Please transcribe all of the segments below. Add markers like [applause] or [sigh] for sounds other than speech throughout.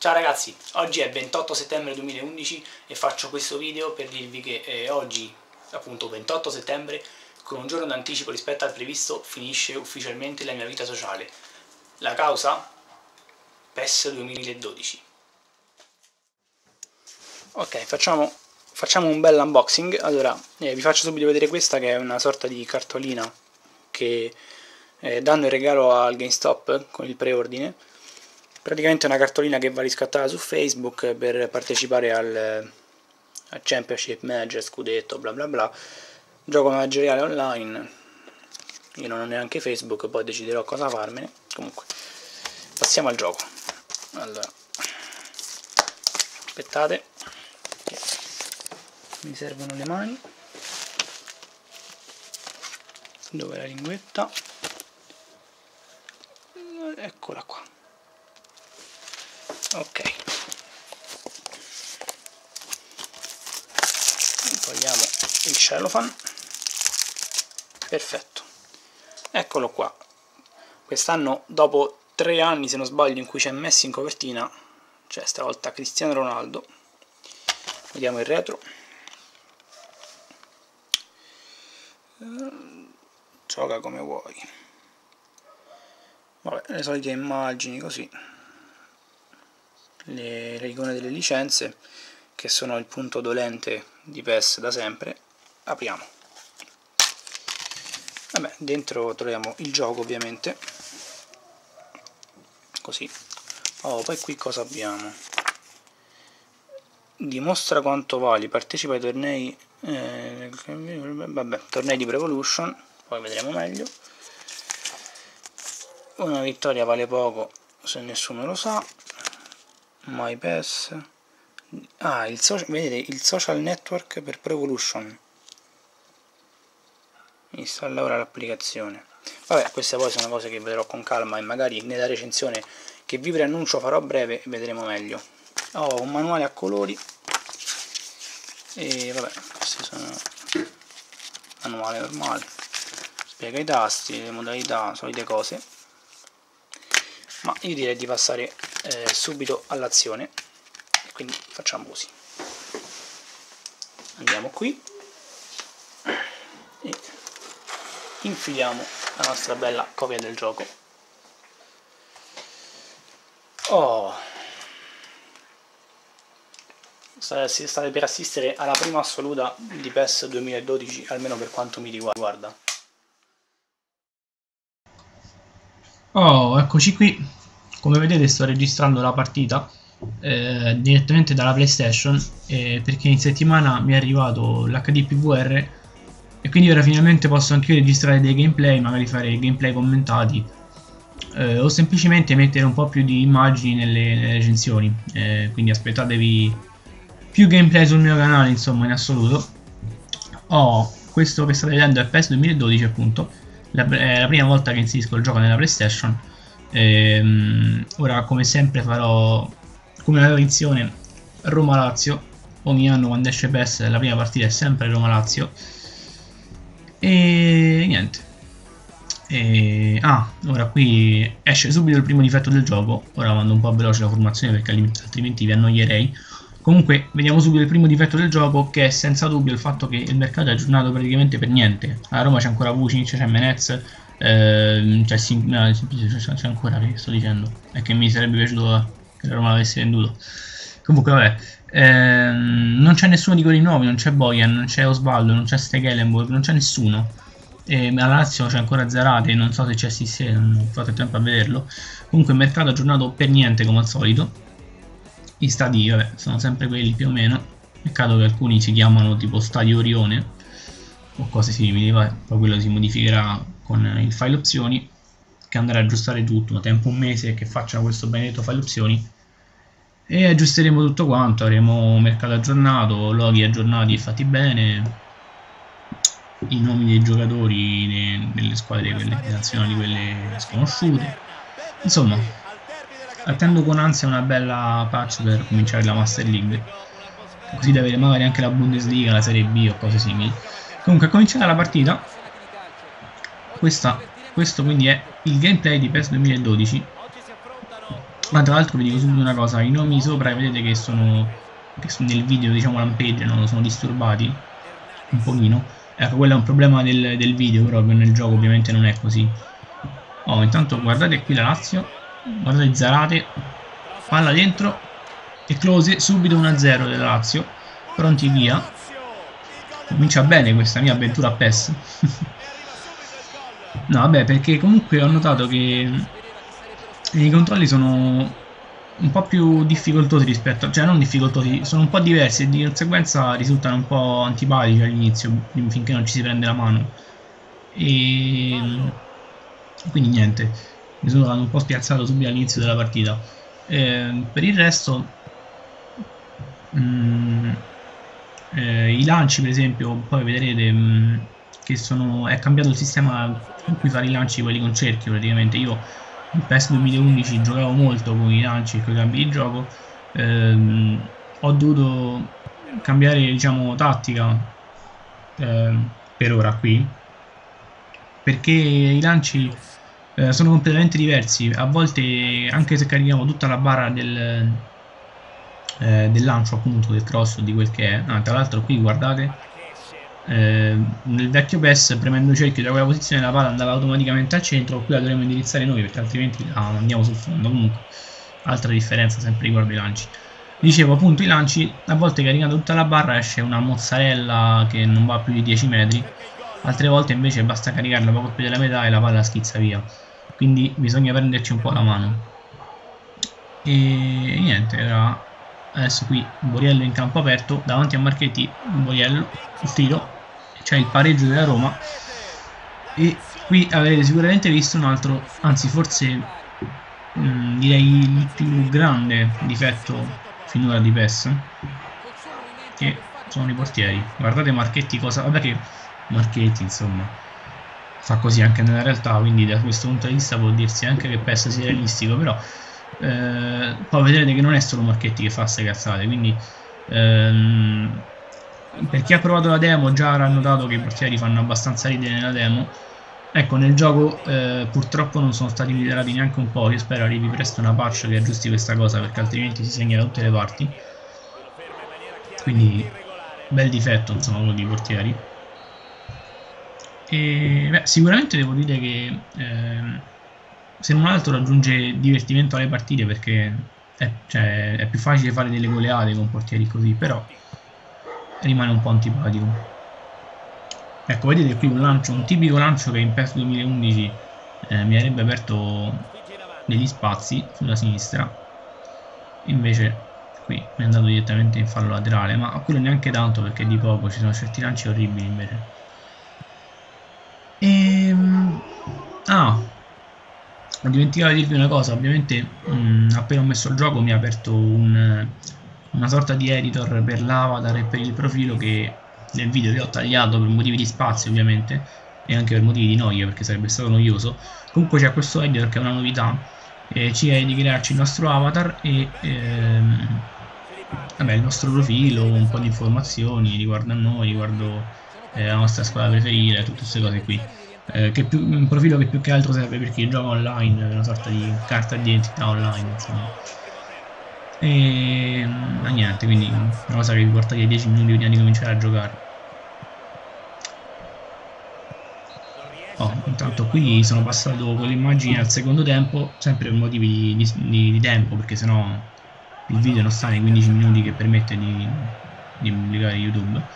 Ciao ragazzi, oggi è 28 settembre 2011 e faccio questo video per dirvi che eh, oggi, appunto 28 settembre, con un giorno d'anticipo rispetto al previsto, finisce ufficialmente la mia vita sociale. La causa? PES 2012. Ok, facciamo, facciamo un bel unboxing. Allora, eh, vi faccio subito vedere questa che è una sorta di cartolina che eh, danno in regalo al GameStop con il preordine praticamente una cartolina che va riscattata su Facebook per partecipare al, al Championship Manager, scudetto, bla bla bla. Gioco manageriale online. Io non ho neanche Facebook, poi deciderò cosa farmene. Comunque, passiamo al gioco. Allora aspettate. Mi servono le mani. Dove è la linguetta? Eccola qua ok. Togliamo il cellophane. Perfetto. Eccolo qua. Quest'anno dopo tre anni se non sbaglio in cui c'è Messi in copertina cioè stavolta Cristiano Ronaldo. Vediamo il retro. Gioca come vuoi. Vabbè le solite immagini così le, le delle licenze che sono il punto dolente di PES da sempre apriamo. Vabbè dentro troviamo il gioco ovviamente. Così. Oh, poi qui cosa abbiamo? Dimostra quanto vali partecipa ai tornei eh, vabbè tornei di Prevolution poi vedremo meglio. Una vittoria vale poco se nessuno lo sa MyPass. Ah, il social, vedete il social network per Prevolution. Installa ora l'applicazione. Vabbè queste poi sono cose che vedrò con calma e magari nella recensione che vi preannuncio farò a breve vedremo meglio. Ho un manuale a colori e vabbè questi sono manuale normale. Spiega i tasti, le modalità, solite cose ma io direi di passare eh, subito all'azione. Quindi facciamo così. Andiamo qui. E infiliamo la nostra bella copia del gioco. Oh. State per assistere alla prima assoluta di PES 2012 almeno per quanto mi riguarda oh eccoci qui. Come vedete sto registrando la partita eh, direttamente dalla PlayStation eh, perché in settimana mi è arrivato l'HD PVR e quindi ora finalmente posso anche io registrare dei gameplay, magari fare gameplay commentati eh, o semplicemente mettere un po' più di immagini nelle, nelle recensioni. Eh, quindi aspettatevi più gameplay sul mio canale insomma in assoluto. Ho questo che state vedendo è PES 2012 appunto la, è la prima volta che inserisco il gioco nella PlayStation Ehm, ora come sempre farò come la tradizione Roma-Lazio. Ogni anno quando esce PES la prima partita è sempre Roma-Lazio. E niente. E, ah, ora qui esce subito il primo difetto del gioco. Ora mando un po' veloce la formazione perché altrimenti vi annoierei comunque vediamo subito il primo difetto del gioco che è senza dubbio il fatto che il mercato è aggiornato praticamente per niente. A Roma c'è ancora Vucinic, c'è Menez eh, cioè, sì, no, c'è ancora che sto dicendo? È che mi sarebbe piaciuto che la Roma l'avesse venduto. Comunque vabbè ehm, non c'è nessuno di quelli nuovi non c'è Bojan, non c'è Osvaldo non c'è Stegelenburg, non c'è nessuno. E la Lazio c'è ancora Zarate non so se c'è Sissé, non ho fatto tempo a vederlo. Comunque il mercato aggiornato per niente come al solito i stadi vabbè, sono sempre quelli più o meno peccato che alcuni si chiamano tipo Stadio Orione o cose simili, poi quello si modificherà con il file opzioni che andrà ad aggiustare tutto, da tempo un mese che facciano questo benedetto file opzioni e aggiusteremo tutto quanto, avremo mercato aggiornato, loghi aggiornati e fatti bene, i nomi dei giocatori nelle squadre quelle nazionali, quelle sconosciute, insomma attendo con ansia una bella patch per cominciare la Master League, così da avere magari anche la Bundesliga, la Serie B o cose simili. Comunque è cominciata la partita. Questa, questo quindi è il gameplay di PES 2012 ma tra l'altro vi dico subito una cosa i nomi sopra vedete che sono che nel video diciamo lampeggiano sono disturbati un pochino. Ecco quello è un problema del, del video proprio nel gioco ovviamente non è così. Oh intanto guardate qui la Lazio guardate Zarate palla dentro. E close subito 1-0 della Lazio. Pronti via. Comincia bene questa mia avventura a PES. [laughs] No vabbè perché comunque ho notato che i controlli sono un po' più difficoltosi rispetto cioè non difficoltosi sono un po' diversi e di conseguenza risultano un po' antipatici all'inizio finché non ci si prende la mano. E quindi niente mi sono un po' spiazzato subito all'inizio della partita. Eh, per il resto mh, mm, eh, i lanci per esempio poi vedrete mh, mm, che sono, è cambiato il sistema con cui fare i lanci quelli con cerchio praticamente. Io in PES 2011 giocavo molto con i lanci e con i cambi di gioco. Ehm, ho dovuto cambiare diciamo tattica eh, per ora qui perché i lanci eh, sono completamente diversi. A volte anche se carichiamo tutta la barra del, eh, del lancio appunto del cross di quel che è. Ah, tra l'altro qui guardate. Eh, nel vecchio PES premendo cerchio da quella posizione la palla andava automaticamente al centro. Qui la dovremmo indirizzare noi perché altrimenti la andiamo sul fondo. Comunque altra differenza sempre riguardo i lanci. Dicevo appunto i lanci a volte caricando tutta la barra esce una mozzarella che non va più di 10 metri altre volte invece basta caricarla poco più della metà e la palla schizza via. Quindi bisogna prenderci un po' la mano. E niente era adesso qui Boriello in campo aperto davanti a Marchetti Boriello il tiro c'è il pareggio della Roma. E qui avrete sicuramente visto un altro anzi forse mh, mm, direi il più grande difetto finora di PES che sono i portieri. Guardate Marchetti cosa vabbè che Marchetti insomma fa così anche nella realtà quindi da questo punto di vista può dirsi anche che PES sia realistico però eh, poi vedrete che non è solo Marchetti che fa queste cazzate quindi ehm, per chi ha provato la demo già avrà notato che i portieri fanno abbastanza ridere nella demo. Ecco nel gioco eh, purtroppo non sono stati migliorati neanche un po' io spero arrivi presto una patch che aggiusti questa cosa perché altrimenti si segna da tutte le parti. Quindi bel difetto insomma quello dei portieri e beh, sicuramente devo dire che eh, se non altro raggiunge divertimento alle partite perché è, cioè, è più facile fare delle goleate con portieri così, però rimane un po' antipatico. Ecco, vedete qui un lancio, un tipico lancio che in PES 2011 eh, mi avrebbe aperto degli spazi sulla sinistra, invece qui mi è andato direttamente in fallo laterale, ma a quello neanche tanto perché di poco, ci sono certi lanci orribili invece. Ehm... Ah, ho dimenticato di dirvi una cosa, ovviamente mh, mm, appena ho messo il gioco mi ha aperto un, una sorta di editor per l'avatar e per il profilo che nel video vi ho tagliato per motivi di spazio ovviamente e anche per motivi di noia perché sarebbe stato noioso. Comunque c'è questo editor che è una novità, eh, ci chiede di crearci il nostro avatar e ehm, vabbè, il nostro profilo, un po' di informazioni riguardo a noi, riguardo eh, la nostra squadra preferita, tutte queste cose qui eh, più, un profilo che più che altro serve per chi gioca online, una sorta di carta di identità online, insomma. E ma niente, quindi una cosa che vi porta via 10 minuti prima di cominciare a giocare. Oh, intanto qui sono passato con le immagini al secondo tempo, sempre per motivi di, di, di tempo, perché sennò il video non sta nei 15 minuti che permette di, di pubblicare YouTube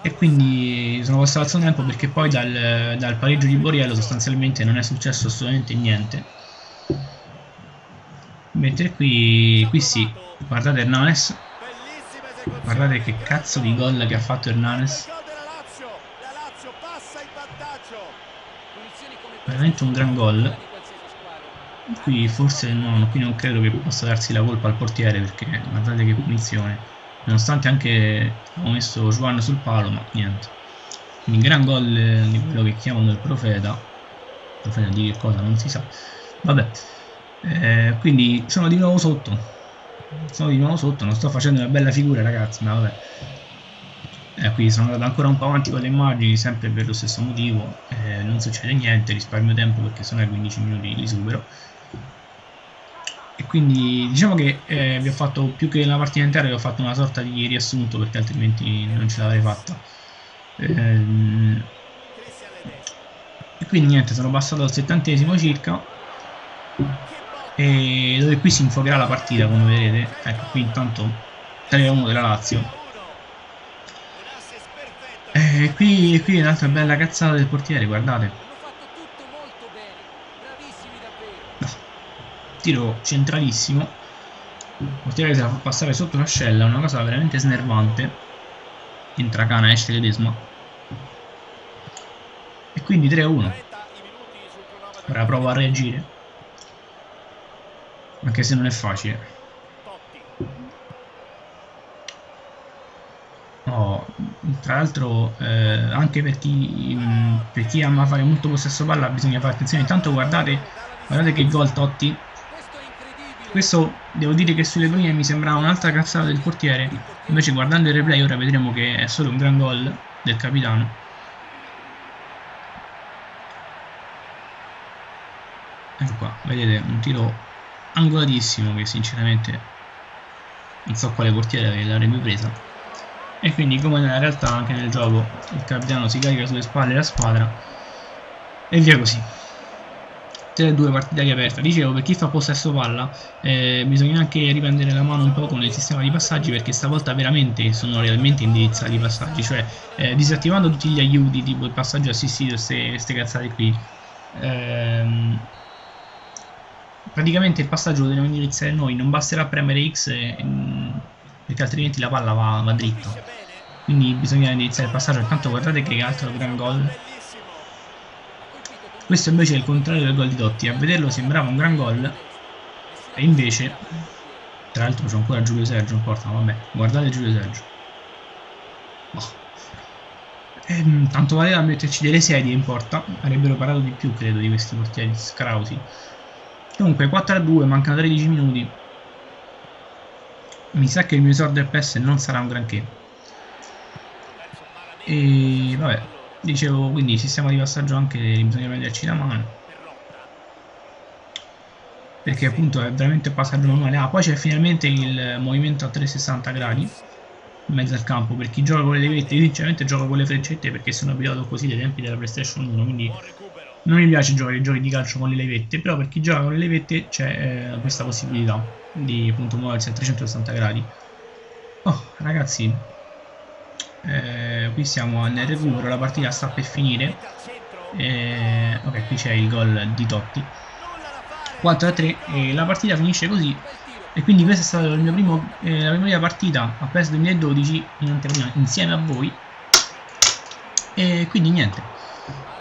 e quindi sono passato suo tempo perché poi dal, dal pareggio di Boriello sostanzialmente non è successo assolutamente niente. Mentre qui, qui sì guardate Hernanes. Guardate che cazzo di gol che ha fatto Hernanes. Veramente un gran gol. Qui forse no, qui non credo che possa darsi la colpa al portiere perché guardate che punizione nonostante anche ho messo Juan sul palo ma niente. Quindi gran gol di quello che chiamano il profeta. Profeta di che cosa non si sa. Vabbè. Eh, quindi sono di nuovo sotto. Sono di nuovo sotto non sto facendo una bella figura ragazzi ma vabbè. Eh, qui sono andato ancora un po' avanti con le immagini sempre per lo stesso motivo. Eh, non succede niente risparmio tempo perché sono ai 15 minuti li supero e quindi diciamo che eh, vi ho fatto più che una partita intera vi ho fatto una sorta di riassunto perché altrimenti non ce l'avrei fatta. Ehm, e quindi niente sono passato al settantesimo circa e dove qui si infuocherà la partita come vedete. Ecco qui intanto 3-1 della Lazio. E qui, qui è un'altra bella cazzata del portiere guardate tiro centralissimo. Portiere se la fa passare sotto l'ascella una cosa veramente snervante. Entra Cana esce Ledesma. E quindi 3-1 ora provo a reagire. Anche se non è facile. Oh, tra l'altro eh, anche per chi, mh, per chi ama fare molto possesso palla bisogna fare attenzione. Intanto guardate guardate che gol Totti questo devo dire che sulle prime mi sembrava un'altra cazzata del portiere, invece guardando il replay ora vedremo che è solo un gran gol del capitano. Ecco qua, vedete, un tiro angolatissimo che sinceramente non so quale portiere l'avrebbe presa. E quindi come nella realtà anche nel gioco il capitano si carica sulle spalle la squadra e via così tutte e due partite aperte. Dicevo, per chi fa possesso palla, eh, bisogna anche riprendere la mano un po' con il sistema di passaggi perché stavolta veramente sono realmente indirizzati i passaggi, cioè eh, disattivando tutti gli aiuti, tipo il passaggio assistito, queste cazzate qui. Ehm, praticamente il passaggio lo dobbiamo indirizzare noi, non basterà premere X e, mm, perché altrimenti la palla va, va dritto. Quindi bisogna indirizzare il passaggio. Intanto guardate che altro gran gol questo invece è il contrario del gol di Totti, a vederlo sembrava un gran gol e invece, tra l'altro c'è ancora Giulio Sergio in porta, vabbè, guardate Giulio Sergio. Oh. Ehm, tanto valeva metterci delle sedie in porta, avrebbero parato di più credo di questi portieri scrauti. Comunque 4 a 2, mancano 13 minuti. Mi sa che il mio esordio PS non sarà un granché. E vabbè, dicevo quindi sistema di passaggio anche bisogna prenderci la mano. Perché appunto è veramente un passaggio manuale ah poi c'è finalmente il movimento a 360 gradi in mezzo al campo per chi gioca con le levette io sinceramente gioco con le freccette perché sono abituato così dai tempi della playstation 1 quindi non mi piace giocare i giochi di calcio con le levette però per chi gioca con le levette c'è eh, questa possibilità di appunto muoversi a 360 gradi. Oh ragazzi eh, qui siamo nel recupero la partita sta per finire. Eh, ok qui c'è il gol di Totti. 4 a 3 e la partita finisce così. E quindi questa è stata primo, eh, la mia prima partita a PES 2012 in insieme a voi. E quindi niente.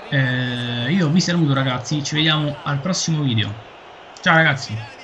Eh, io vi saluto ragazzi ci vediamo al prossimo video. Ciao ragazzi